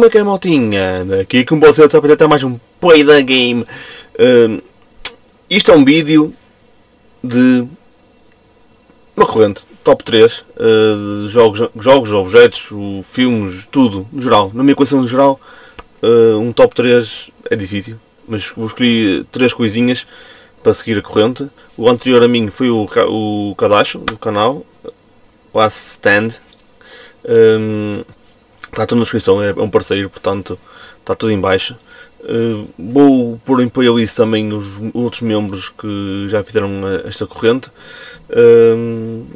como é que é motinha? Aqui com você está para mais um Play da Game. Uh, isto é um vídeo de uma corrente, top 3, uh, jogos, jogos, objetos, filmes, tudo, no geral. Na minha equação no geral, uh, um top 3 é difícil, mas escolhi três coisinhas para seguir a corrente. O anterior a mim foi o, o Kadacho do canal, Last Stand. Um, está tudo na descrição, é um parceiro, portanto está tudo em baixo. Uh, vou pôr em playlist também os outros membros que já fizeram esta corrente. Uh,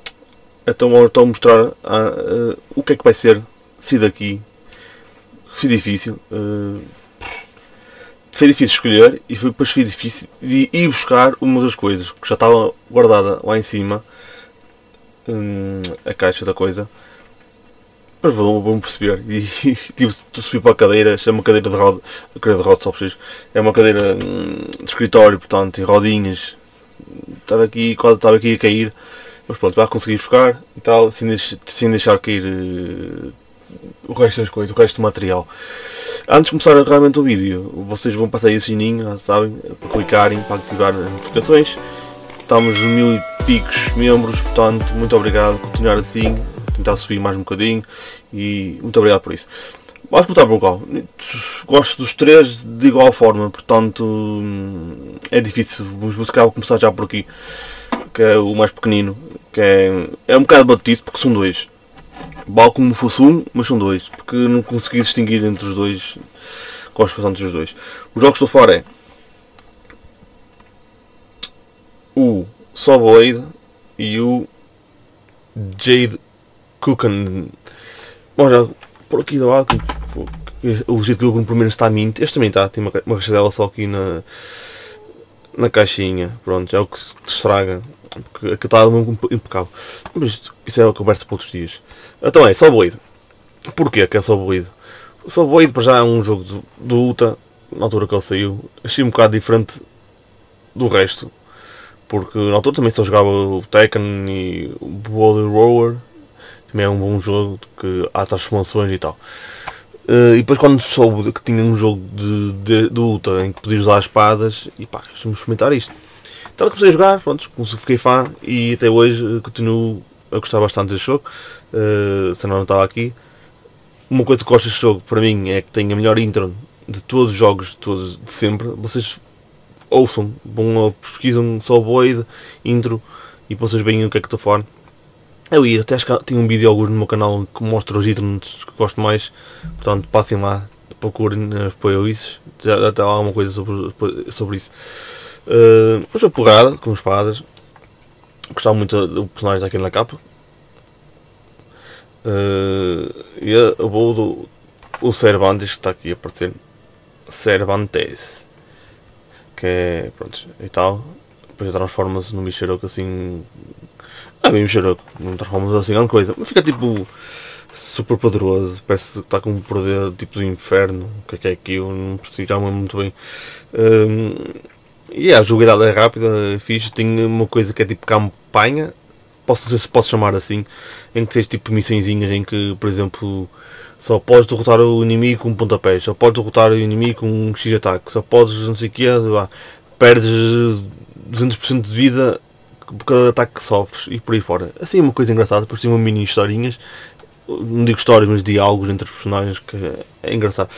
então estou a mostrar uh, o que é que vai ser se daqui. Foi difícil. foi difícil escolher e foi, depois foi difícil de ir buscar uma das coisas que já estava guardada lá em cima. Um, a caixa da coisa mas vão, vão perceber. E tipo, tu subir para a cadeira, é uma cadeira de roda, cadeira de roda só preciso. É uma cadeira hum, de escritório, portanto, em rodinhas. Estava aqui, quase estava aqui a cair. Mas pronto, vai conseguir buscar e tal, sem, deixar, sem deixar cair uh, o resto das coisas, o resto do material. Antes de começar realmente o vídeo, vocês vão passar aí o sininho, sabem, para clicarem, para ativar as notificações. Estamos mil e picos membros, portanto, muito obrigado, continuar assim, tentar subir mais um bocadinho e muito obrigado por isso. Vamos botar por qual? Gosto dos três de igual forma, portanto é difícil. Vamos buscar começar já por aqui, que é o mais pequenino, que é, é um bocado batido porque são dois. Vale como fosse um, mas são dois, porque não consegui distinguir entre os dois. Gosto bastante dos dois. Os jogos estou fora é o Soulblade e o Jade Cookan. Bom, já por aqui do lado, o jeito que o primeiro está mint. Este também está, tem uma, uma rachadela só aqui na, na caixinha. Pronto, é o que se estraga. Porque está impecável. Mas isso é que conversa para outros dias. Então é, Soulblade. Porquê que é Soulblade? O Soulblade para já é um jogo de, de luta, na altura que ele saiu. Achei um bocado diferente do resto. Porque na altura também só jogava o Tekken e o Bloody Roar também é um bom jogo, que há transformações e tal. Uh, e depois quando soube que tinha um jogo de, de, de luta em que podias usar espadas, e pá, vamos experimentar isto. Então comecei a jogar, pronto, fiquei fã e até hoje uh, continuo a gostar bastante deste jogo. Uh, se não estava aqui. Uma coisa que gosto deste jogo para mim é que tem a melhor intro de todos os jogos de todos de sempre. Vocês ouçam, vão pesquisam só Void, intro e vocês veem o que é que estou falando. Eu ia, até acho que tenho um vídeo alguns no meu canal que mostra os itens que gosto mais. Portanto, passem lá, procurem nas playlists. Já, já tem alguma coisa sobre, sobre isso. Uh, um jogo porrada, com espadas. Gostava muito do personagem aqui na capa. Uh, e eu vou do o Cervantes que está aqui a aparecer. Cervantes. Que é. Pronto, e tal. Depois transforma-se num bicheiro assim ah, bem mexer, não transformamos assim grande coisa. Mas fica tipo super poderoso, parece que está com um poder tipo do inferno. O que é que é aquilo? Não preciso já muito bem. Um, e yeah, a jogabilidade é rápida, é fixe. Tem uma coisa que é tipo campanha, posso, não sei se posso chamar assim, em que tens tipo missõezinhas em que, por exemplo, só podes derrotar o inimigo com um pontapé, só podes derrotar o inimigo com um X ataque, só podes não sei o que, perdes 200% de vida por cada ataque que sofres e por aí fora. Assim é uma coisa engraçada, por cima mini historinhas, não digo histórias, mas diálogos entre os personagens que é engraçado.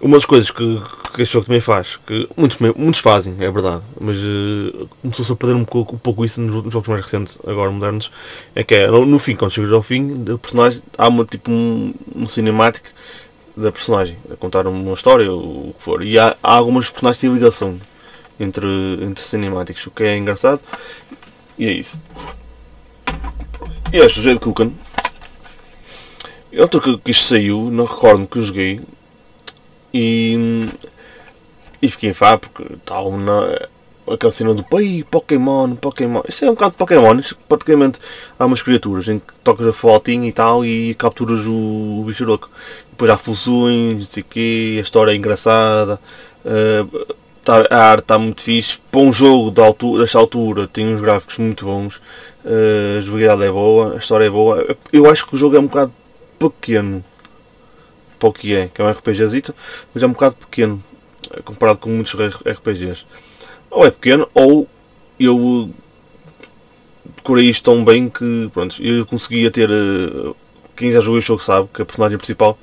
Uma das coisas que, que este jogo também faz, que muitos, muitos fazem, é verdade, mas uh, começou-se a perder um pouco, um pouco isso nos, nos, jogos mais recentes, agora modernos, é que é, no, no fim, quando chegas ao fim do personagem, há uma tipo um, um cinemático da personagem, a contar uma história, ou o que for, e há, há algumas personagens que têm ligação entre, entre cinemáticos, o que é engraçado e é isso. E este, o Jade Cookan. Outro que, que isto saiu, não recordo que eu joguei. E, e fiquei em fã porque tal na aquela cena do pai, Pokémon, Pokémon. Isto é um bocado de Pokémon. Isto, praticamente há umas criaturas em que tocas a fotinha e tal e capturas o, o bicho louco. Depois há fusões, não sei o quê, a história é engraçada. Uh, Tá, a arte está muito fixe. Para um jogo da altura, desta altura tem uns gráficos muito bons. Uh, a jogabilidade é boa, a história é boa. Eu acho que o jogo é um bocado pequeno. para o que é, que é um RPGzito, mas é um bocado pequeno comparado com muitos RPGs. Ou é pequeno, ou eu decorei isto tão bem que pronto, eu conseguia ter. Eh, quem já jogou o jogo sabe que a personagem principal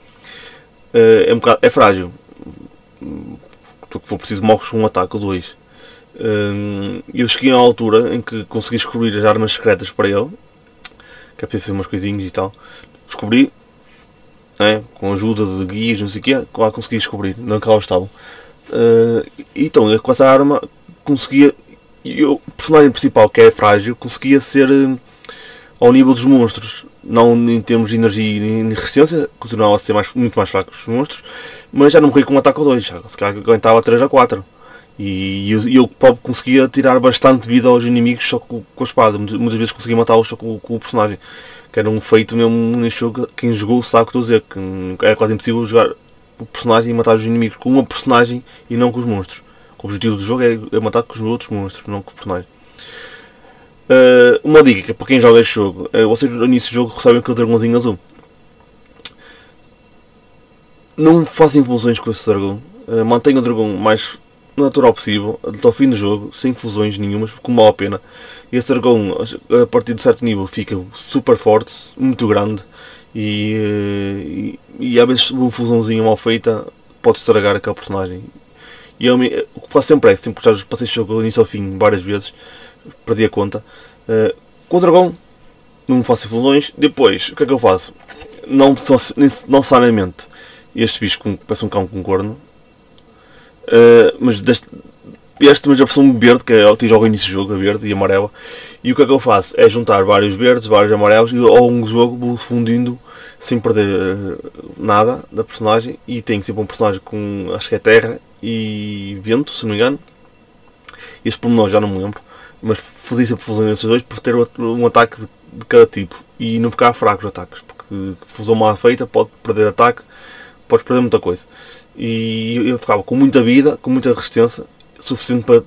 uh, é, um bocado, é frágil. Tu que for preciso morres um ataque ou dois. Uh, eu cheguei à altura em que consegui descobrir as armas secretas para ele. Que é preciso fazer umas coisinhas e tal. Descobri, né, com a ajuda de guias, não sei o que, lá consegui descobrir, não que elas estavam. Uh, então, com essa arma conseguia. E o personagem principal, que é frágil, conseguia ser uh, ao nível dos monstros. Não em termos de energia e resistência, continuava a ser mais, muito mais fraco que os monstros, mas já não morri com um ataque ou dois, já se calhar aguentava 3 a 4. E eu, eu conseguia tirar bastante vida aos inimigos só com, com a espada. Muitas vezes conseguia matá-los só com, com, o personagem. Que era um feito mesmo neste jogo. Quem jogou sabe o que estou a dizer. Que é quase impossível jogar o personagem e matar os inimigos com uma personagem e não com os monstros. O objetivo do jogo é, é matar com os outros monstros, não com o personagem. Uh, uma dica para quem joga este jogo, uh, vocês no início do jogo recebem aquele dragãozinho azul. Não façam infusões com esse dragão. Uh, mantenham o dragão mais natural possível, até ao fim do jogo, sem fusões nenhumas, porque vale a pena. Esse dragão, a partir de certo nível, fica super forte, muito grande e, e, e às vezes uma fusãozinha mal feita pode estragar aquele personagem. E eu, o que faço sempre é, sempre já passei este jogo do início ao fim várias vezes, perdi a conta. Uh, com o dragão, não faço fusões. Depois, o que é que eu faço? Não, não necessariamente este bicho com, parece um cão com corno, uh, mas deste, este, mas a versão verde, que é o que jogo início do jogo, a verde e amarela. E o que é que eu faço? É juntar vários verdes, vários amarelos e ao longo do jogo vou fundindo sem perder eh, nada da personagem. E tenho sempre um personagem com acho que é terra e vento, se não me engano. Este pormenor já não me lembro. Mas fazia sempre fusão nesses dois por ter um ataque de, cada tipo e não ficar fraco os ataques. Porque fusão mal feita pode perder ataque, pode perder muita coisa. E eu ficava com muita vida, com muita resistência suficiente para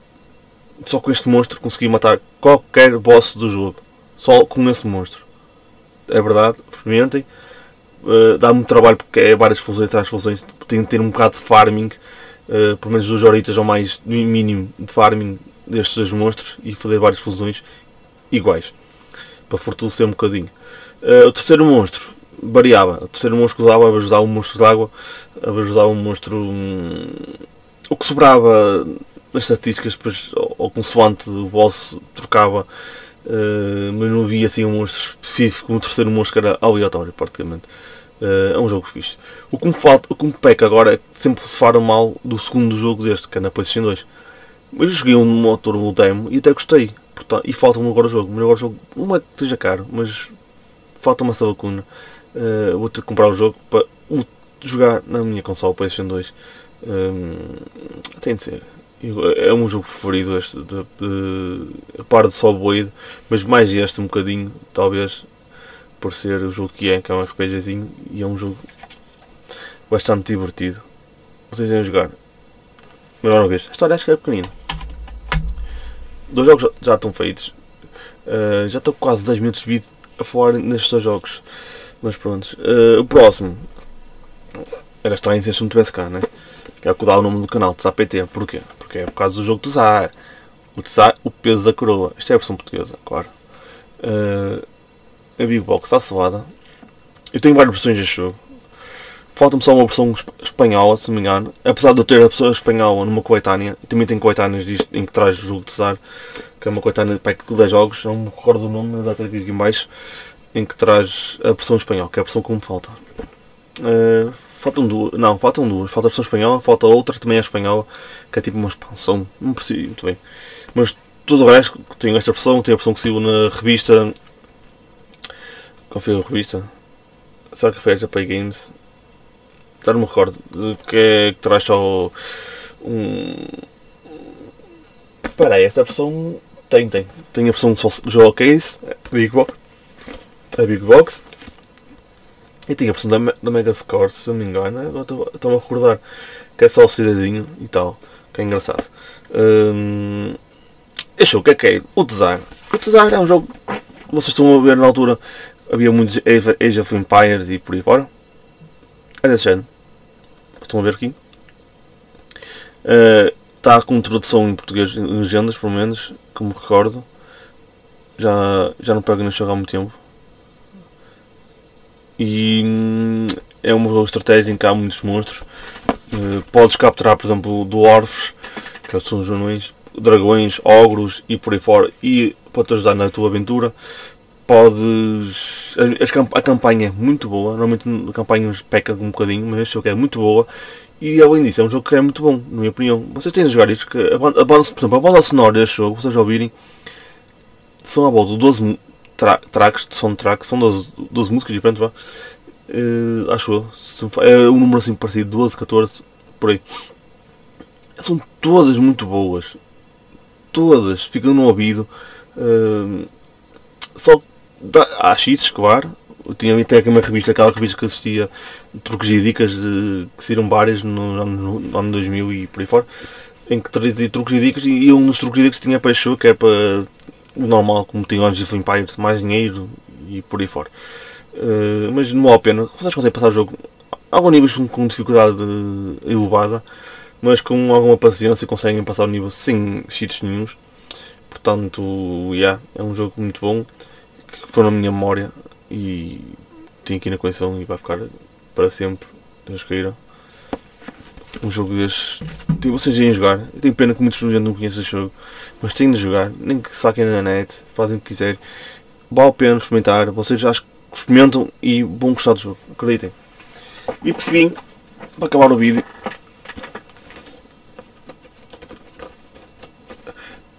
só com este monstro conseguir matar qualquer boss do jogo. Só com esse monstro. É verdade, experimentem. Uh, dá muito trabalho porque é várias fusões atrás fusões. Tem que ter um bocado de farming. Uh, pelo menos duas horitas ou mais mínimo de farming destes dois monstros e fazer várias fusões iguais. Para fortalecer um bocadinho. Uh, o terceiro monstro variava. O terceiro monstro usava a ajudar um monstro de água, a ajudar um monstro. Hum, o que sobrava nas estatísticas, depois, ao, consoante o boss trocava, uh, mas não havia assim um monstro específico, o terceiro monstro que era aleatório, praticamente. Uh, é um jogo fixe. O que me, falta, o que me peca agora é que sempre se fala mal do segundo jogo deste, que é na PlayStation 2. Eu joguei um motor no demo e até gostei. Portanto, e falta-me agora o jogo. Mas agora o jogo não é que esteja caro, mas falta-me essa lacuna. Uh, vou ter de comprar o jogo para o jogar na minha console PlayStation 2. Um, tem de ser é meu jogo preferido este de, de, a par do Soul Blade, mas mais este um bocadinho, talvez por ser o jogo que é, que é um RPGzinho e é um jogo bastante divertido. Vocês vão jogar. Melhor uma vez. A história acho que é pequenina. Dois jogos já, estão feitos. Uh, já estou quase 10 minutos de a falar nestes dois jogos. Mas pronto. Uh, o próximo. Era estranho se este não tivesse cá, né? Que é o que dá o nome do canal, TSAPT. Porquê? Porque é por causa do jogo do Tsar. O Tsar, o peso da coroa. Isto é a versão portuguesa, claro. Uh, a Big Box está salvada. Eu tenho várias versões deste jogo. Falta-me só uma versão espanhola, se me engano. Apesar de eu ter a versão espanhola numa coetânea, também tenho coetâneas em que traz o jogo de Tsar, que é uma coetânea de pack de 10 jogos, não me recordo o nome, dá aqui em baixo, em que traz a versão espanhola, que é a versão que me falta. Uh, Faltam duas. Não, faltam duas. Falta a versão espanhola, falta outra também é espanhola, que é tipo uma expansão. Não percebi muito bem. Mas tudo o resto, tenho esta versão, tenho a versão que saiu na revista. Foi a revista? Será que foi a Japan Games? Já não me recordo. Que, é, que traz só um. Espera essa versão. Tem, tem. Tem a versão de Showcase, Big Box. A Big Box e tinha a versão da, da Mega Score, se não me engano, estou-me a recordar que é só o CDzinho e tal, que é engraçado. Hum, achou o que é que é? O Desire. O Desire é um jogo, vocês estão a ver na altura, havia muitos Age of Empires e por aí fora. É desse género. estão a ver aqui. Está uh, com tradução em português em legendas, pelo menos, como recordo. Já, já não pego neste jogo há muito tempo. E hum, é uma estratégia em que há muitos monstros. Uh, podes capturar, por exemplo, dwarfs, que são os dragões, ogros e por aí fora, e para te ajudar na tua aventura. Podes. A, a campanha é muito boa, normalmente a campanha peca um bocadinho, mas este jogo é muito boa. E além disso, é um jogo que é muito bom, na minha opinião. Vocês têm de jogar isto, que a banda, por exemplo, a banda sonora deste jogo, vocês ouvirem, são a volta de 12 tra tracks, são tracks, são 12, 12 músicas diferentes, vá. Uh, acho eu. É um número assim parecido, 12, 14, por aí. São todas muito boas. Todas, ficam no ouvido. Uh, só dá, há cheats, claro. Eu tinha até aqui uma revista, aquela revista que assistia truques e dicas de, que saíram várias no, no, no, ano 2000 e por aí fora. Em que trazia truques e dicas e um dos truques e dicas tinha para show, que é para o normal, como tinha antes de Empire, mais dinheiro e por aí fora. Uh, mas não vale a pena. Vocês conseguem passar o jogo alguns níveis com, com dificuldade elevada, mas com alguma paciência conseguem passar o nível sem cheats nenhums. Portanto, yeah, é um jogo muito bom ficou na minha memória e tem aqui na coleção e vai ficar para sempre. Deus queira. Um jogo destes. Tem vocês irem jogar. Eu tenho pena que muitos gente não conheçam este jogo. Mas têm de jogar. Nem que saquem na net. Fazem o que quiserem. Vale a pena experimentar. Vocês acho que experimentam e vão gostar do jogo. Acreditem. E por fim, para acabar o vídeo.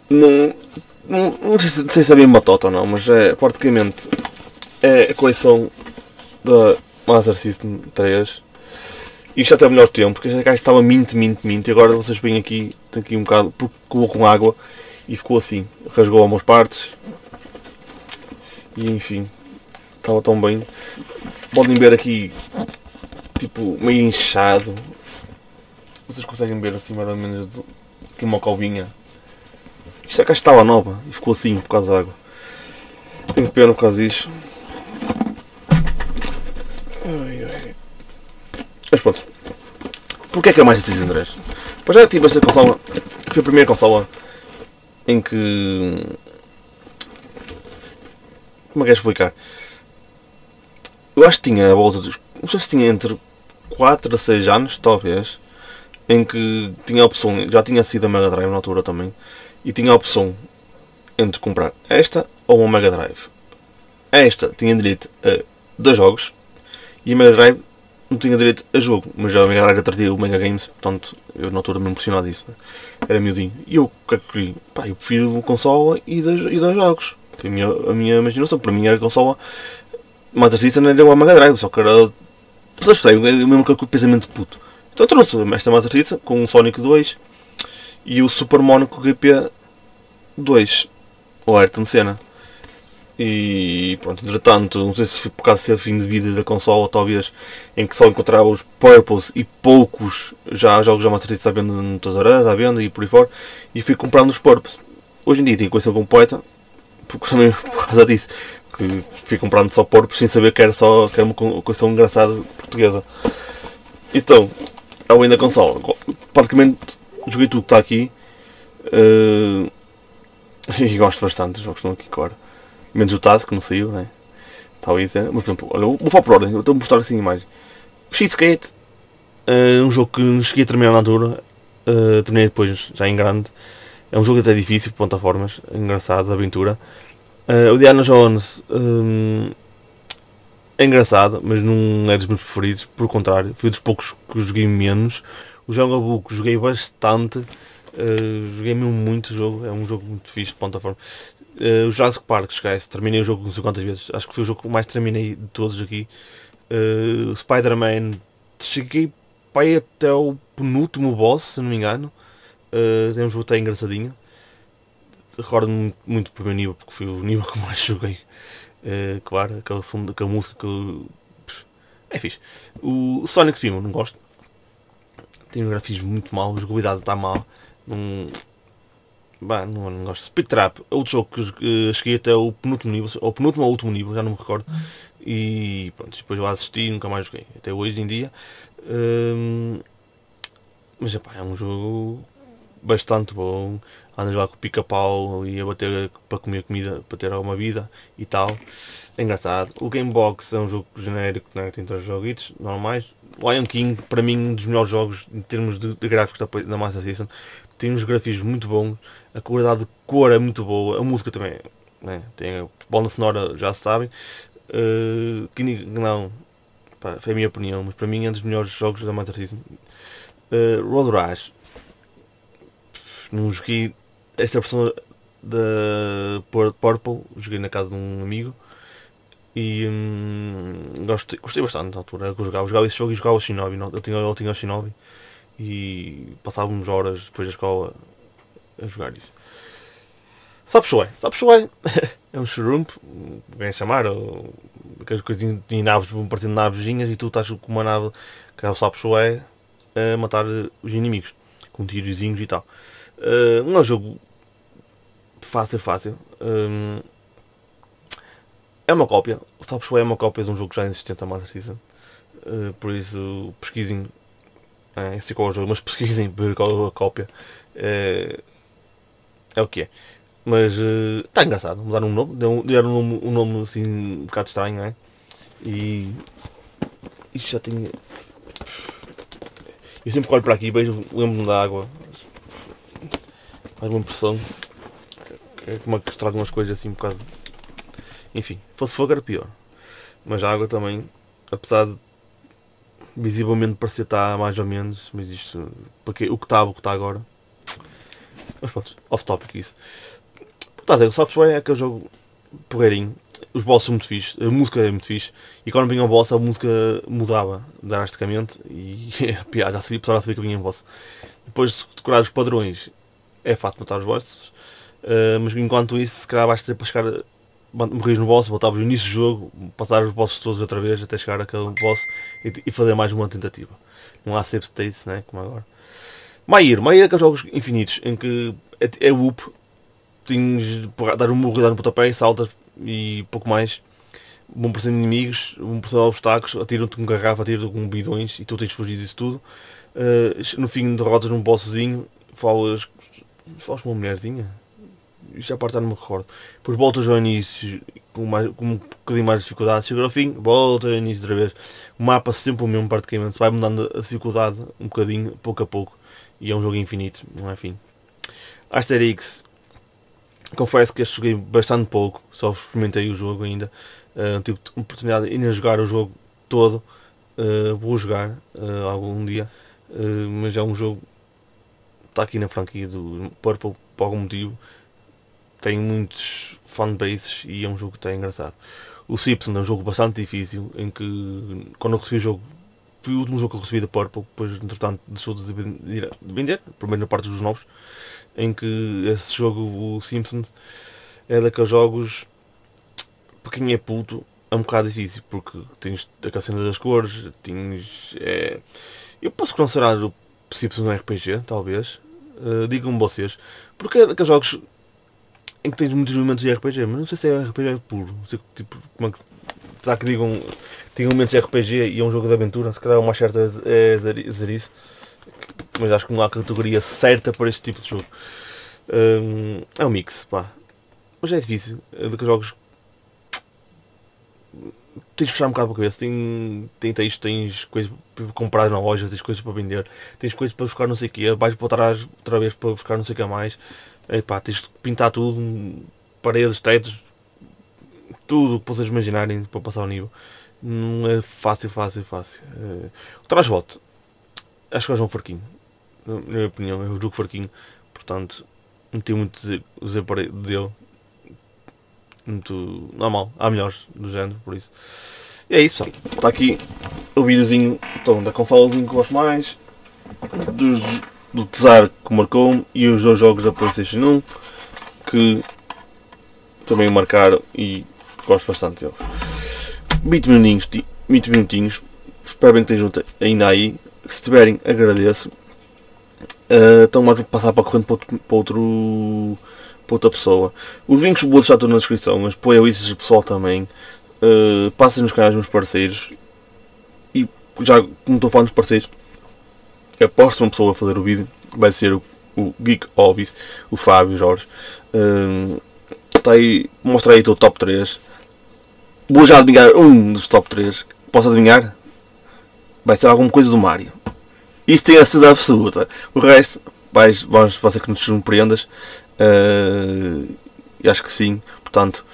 Não, não, sei, se é bem batota ou não, mas é praticamente é a coleção da Master System 3. Isto até o melhor tempo, porque esta caixa estava mint, mint, mint. E agora vocês veem aqui, tem aqui um bocado, porque com água e ficou assim. Rasgou algumas partes. E enfim, estava tão bem. Podem ver aqui, tipo, meio inchado. Vocês conseguem ver assim mais ou menos aqui uma calvinha. Isto a caixa estava nova e ficou assim por causa da água. Tenho pena por causa disso. Ai, ai. Mas pronto. Porquê é que é mais de Andrés? Pois já tive esta consola. Foi a primeira consola em que. Como é que é explicar? Eu acho que tinha a volta dos. Não sei se tinha entre 4 a 6 anos, talvez. Em que tinha a opção. Já tinha sido a Mega Drive na altura também. E tinha a opção entre comprar esta ou uma Mega Drive. Esta tinha direito a dois jogos e a Mega Drive não tinha direito a jogo, mas a Mega Drive trazia o Mega Games, portanto eu na altura me impressionado disso. Né? Era miudinho. E eu, o que é queria? Pá, eu prefiro uma consola e dois, e dois jogos. A minha, a minha imaginação, para mim a consola Master System era uma Mega Drive, só que era. Vocês percebem, é o mesmo que o pensamento puto. Então trouxe esta Master System com o Sonic 2 e o Super Monaco GP 2, o Ayrton Senna. E pronto, entretanto, não sei se foi por causa de ser fim de vida da consola, talvez, em que só encontrava os Purples e poucos já jogos já Master à venda no Tesourãs, à venda e por aí fora, e fui comprando os Purples. Hoje em dia tenho coisa completa, porque também por causa disso, que fui comprando só Purples sem saber que era só que era uma coisa engraçada portuguesa. Então, além da consola, praticamente joguei tudo que está aqui. Uh, e gosto bastante dos jogos que estão aqui agora. Menos o Taz, que não saiu, né? Talvez, é. Mas, por exemplo, olha, vou falar por ordem, eu estou a mostrar assim a imagem. Cheatskate, uh, um jogo que cheguei a terminar na altura, uh, terminei depois, já em grande. É um jogo até difícil, plataformas, engraçado, aventura. Uh, o Diana Jones um, é engraçado, mas não é dos meus preferidos, por contrário, foi dos poucos que joguei menos. O Jungle Book joguei bastante, uh, joguei mesmo muito jogo, é um jogo muito fixe de plataforma. Uh, o Jurassic Park, esquece, terminei o jogo não sei quantas vezes, acho que foi o jogo que mais terminei de todos aqui. Uh, Spider-Man, cheguei para ir até o penúltimo boss, se não me engano. Uh, é um jogo até engraçadinho. Recordo-me muito do primeiro nível, porque foi o nível que mais joguei. Uh, claro, aquela, som, aquela música que eu, é fixe. O Sonic Spin, não gosto. Tem um grafismo muito mal, a jogabilidade está mal. Não, Bah, não, não gosto. Speed Trap, outro jogo que uh, cheguei até o penúltimo nível, ou penúltimo ou último nível, já não me recordo. E pronto, depois eu assisti e nunca mais joguei. Até hoje em dia. Um, Mas epá, é um jogo bastante bom. Andas lá com o pica-pau e a bater para comer comida, para ter alguma vida e tal. É engraçado. O Gamebox é um jogo genérico, né? tem todos os joguitos normais. Lion King, para mim, um dos melhores jogos em termos de, de gráficos da, da Master System. Tem uns grafismos muito bons, a qualidade de cor é muito boa, a música também né? tem a banda sonora, já sabem. Uh, que não, pá, foi a minha opinião, mas para mim é um dos melhores jogos da Master System. Uh, Road Rash, não joguei esta versão da Purple, joguei na casa de um amigo e hum, gostei, gostei bastante na altura que eu jogava. jogava esse jogo e jogava o Shinobi. Não? Eu tinha, eu tinha o Shinobi e passávamos horas depois da escola a jogar isso. Sabe Shuei? Sabe é um shurump, bem chamar, ou, aquelas coisinhas de naves, partindo navezinhas e tu estás com uma nave que é o Sabe a matar os inimigos com tirozinhos e tal. Uh, não é um jogo fácil, fácil. Um, é uma cópia. O Top Show é uma cópia de um jogo já existente a Master System. Uh, por isso pesquisem. É, sei qual é o jogo, mas pesquisem qual é a cópia. É, é o que é. Mas está uh, engraçado. Mudaram um nome. Deram um nome, um nome assim um bocado estranho, não é? E isto já tem. Eu sempre olho para aqui vejo, lembro-me da água. Faz uma impressão. É como que estraga umas coisas assim um bocado. Enfim, fosse fogo era pior. Mas a água também, apesar de visivelmente parecer estar mais ou menos, mas isto, porque o que estava, o que está agora. Mas pronto, off topic isso. Está a dizer, o Sops é aquele jogo porreirinho. Os bosses são muito fixe, a música é muito fixe. E quando vinha o boss, a música mudava drasticamente. E já sabia, já sabia que vinha um boss. Depois de decorar os padrões, é fácil matar os bosses. Uh, mas enquanto isso, se calhar basta para chegar morrias no boss, voltavas no início do jogo, passar os bosses todos outra vez até chegar àquele boss e, e fazer mais uma tentativa. Não há save states, né? como agora. Mair, Mair é aqueles jogos infinitos em que é, é up, tens dar um murro, dar um pontapé saltas e pouco mais. Vão por cima de inimigos, vão por cima de obstáculos, atiram-te com garrafa, atiram-te com bidões e tu tens de fugir disso tudo. Uh, no fim derrotas num bosszinho, falas, falas com uma mulherzinha, já parte não me recordo. Depois voltas ao início com, mais, com um bocadinho mais de dificuldade, chega ao fim, volta ao início outra vez. O mapa sempre o mesmo praticamente, vai mudando a dificuldade um bocadinho, pouco a pouco. E é um jogo infinito, não é fim. Asterix, confesso que este joguei bastante pouco, só experimentei o jogo ainda. Uh, tive oportunidade de ir a jogar o jogo todo. Uh, vou jogar uh, algum dia, uh, mas é um jogo está aqui na franquia do Purple por algum motivo tem muitos fanbases e é um jogo que está engraçado. O Simpson é um jogo bastante difícil, em que quando eu recebi o jogo, foi o último jogo que eu recebi da Purple, depois entretanto deixou de vender, pelo menos na parte dos novos, em que esse jogo, o Simpsons, é daqueles jogos, para quem é puto, é um bocado difícil, porque tens a cena das cores, tens... É... Eu posso considerar o Simpsons um RPG, talvez, uh, digam-me vocês, porque é daqueles jogos em que tens muitos momentos de RPG, mas não sei se é RPG puro. Não sei, tipo, como é que. Será que digam. Tem momentos de RPG e é um jogo de aventura? Se calhar é uma certa é dizer isso. Mas acho que não há categoria certa para este tipo de jogo. Um, é um mix, pá. Mas é difícil. É daqueles jogos. Tens de fechar um bocado a cabeça. Tem, tem texto, tens coisas para comprar na loja, tens coisas para vender, tens coisas para buscar não sei o quê, vais para trás outra vez para buscar não sei o que mais Epá, tens de pintar tudo, paredes, tetos, tudo o que vocês imaginarem para passar o nível. Não é fácil, fácil, fácil. É... O Trasvote, acho que é um jogo fraquinho. Na minha opinião, é um jogo fraquinho. Portanto, não tenho muito a dizer dele. Muito normal. Há melhores do género, por isso. E é isso, pessoal. Está aqui o videozinho então, da consolazinho que gosto mais. Dos do Tesar que marcou-me e os dois jogos da Playstation 1 que também marcaram e gosto bastante deles. 20 minutinhos, 20 minutinhos, espero bem que estejam ainda aí. Se tiverem, agradeço. Uh, então mais vou passar para a corrente para outro, para, outro, para outra pessoa. Os links vou deixar tudo na descrição, mas apoio isso pessoal também. Uh, passem nos canais dos parceiros. E já como estou falando dos parceiros, a próxima pessoa a fazer o vídeo vai ser o, Geek Hobbies, o Fábio Jorge. Uh, tá aí, mostra aí o teu top 3. Vou já adivinhar um dos top 3. Posso adivinhar? Vai ser alguma coisa do Mario. Isso tem a certeza absoluta. O resto, vais, vamos fazer que nos surpreendas. Uh, acho que sim. Portanto,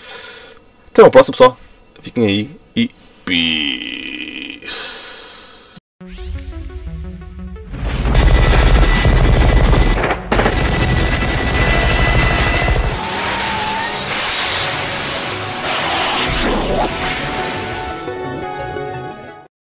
até uma próxima pessoal. Fiquem aí e peace.